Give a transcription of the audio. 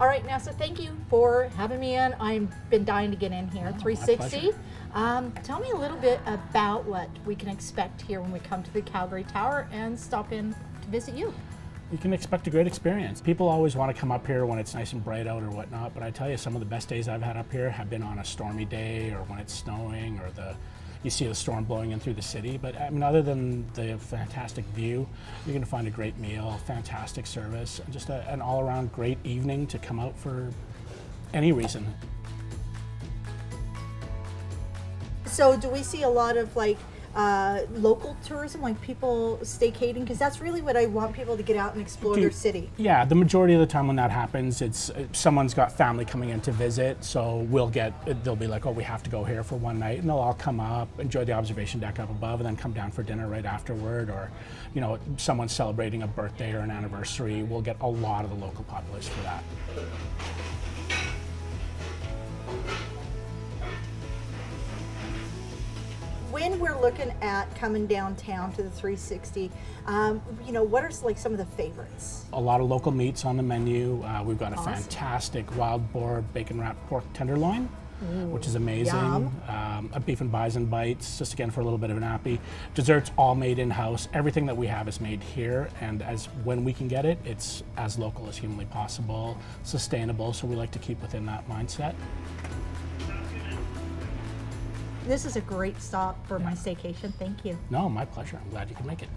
All right, NASA, thank you for having me in. I've been dying to get in here. Oh, 360. Um, tell me a little bit about what we can expect here when we come to the Calgary Tower and stop in to visit you. You can expect a great experience. People always want to come up here when it's nice and bright out or whatnot, but I tell you, some of the best days I've had up here have been on a stormy day or when it's snowing or the you see the storm blowing in through the city. But I mean, other than the fantastic view, you're going to find a great meal, fantastic service, just a, an all-around great evening to come out for any reason. So, do we see a lot of like uh, local tourism, like people staycating? Because that's really what I want people to get out and explore their city. Yeah, the majority of the time when that happens, it's uh, someone's got family coming in to visit, so we'll get they'll be like, oh, we have to go here for one night, and they'll all come up, enjoy the observation deck up above, and then come down for dinner right afterward, or you know, someone's celebrating a birthday or an anniversary. We'll get a lot of the local populace for that. When we're looking at coming downtown to the 360, um, you know, what are like some of the favorites? A lot of local meats on the menu. Uh, we've got a Awesome. fantastic wild boar bacon wrapped pork tenderloin, which is amazing. Um, a beef and bison bites, just again for a little bit of an appy. Desserts all made in house. Everything that we have is made here, and as when we can get it, it's as local as humanly possible, sustainable. So we like to keep within that mindset. This is a great stop for my staycation. Thank you. No, my pleasure. I'm glad you could make it.